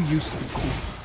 You used to be cool.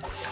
Yeah.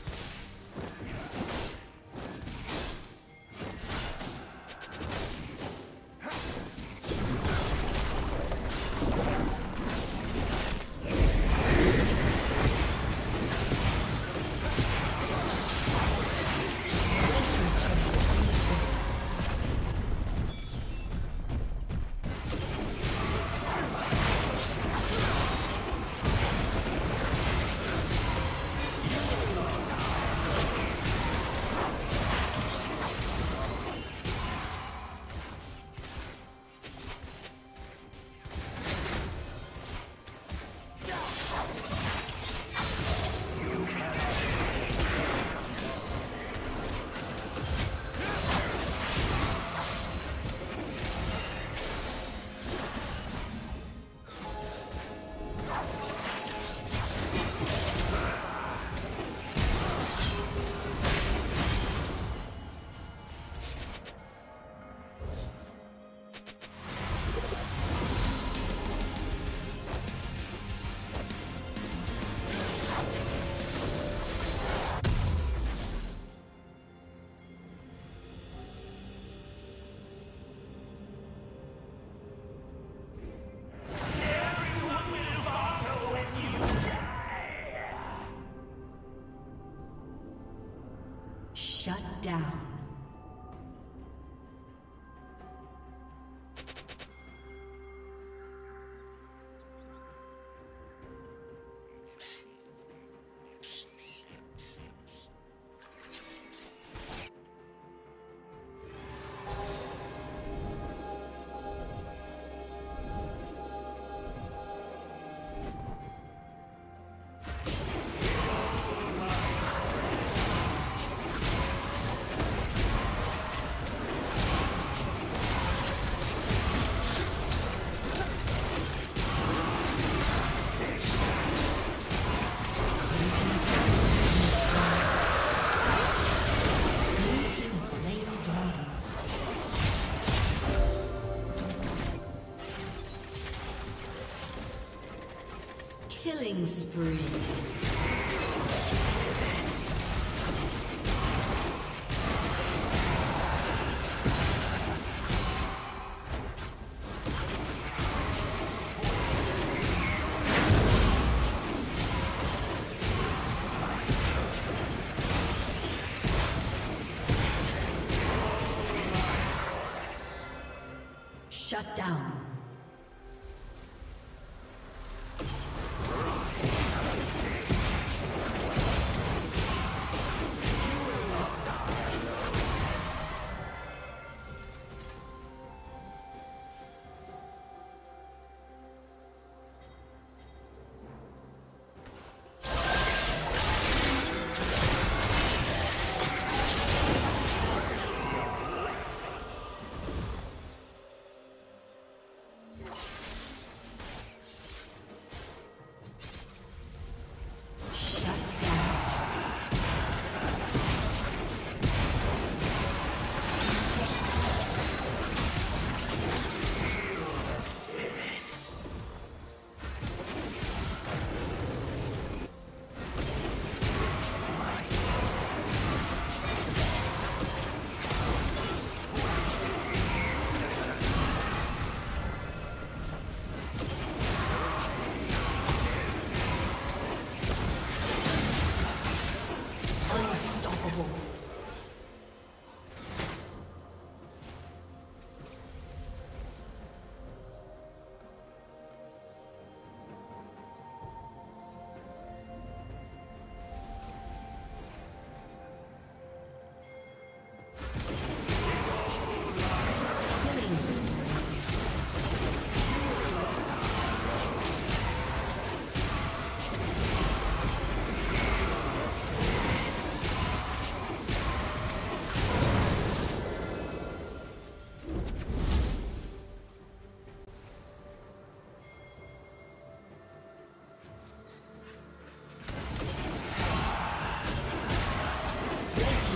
down.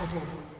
不，不，不。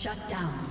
Shut down.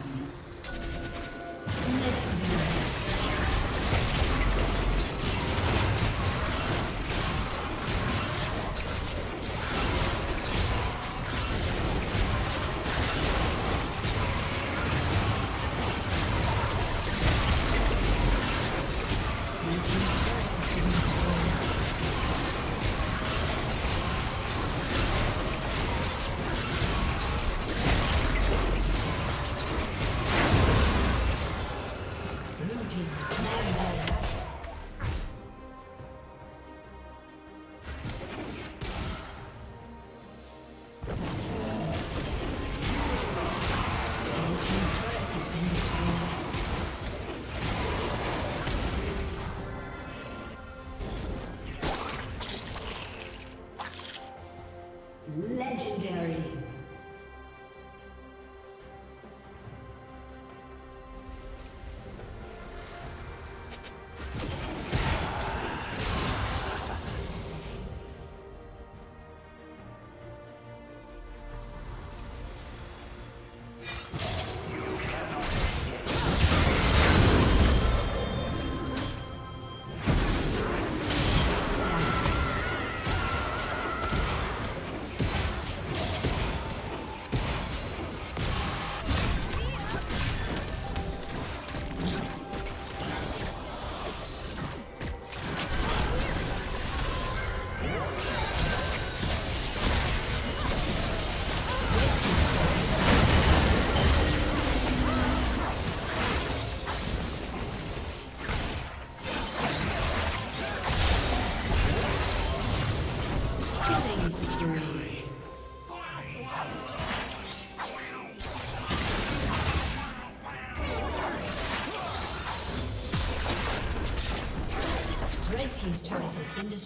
Legendary.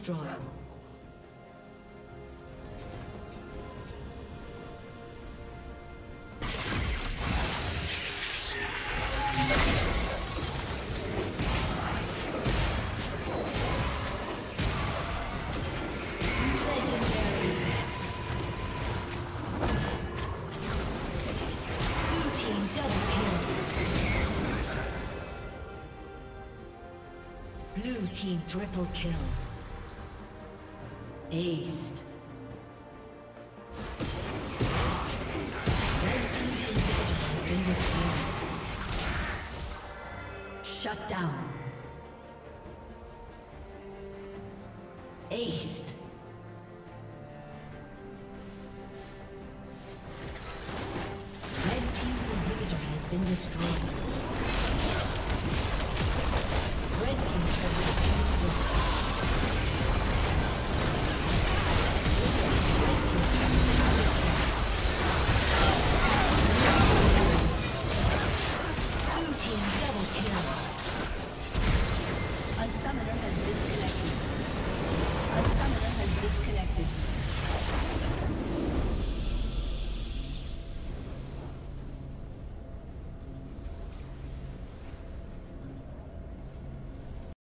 Destroyed. Blue team triple kill. Aced.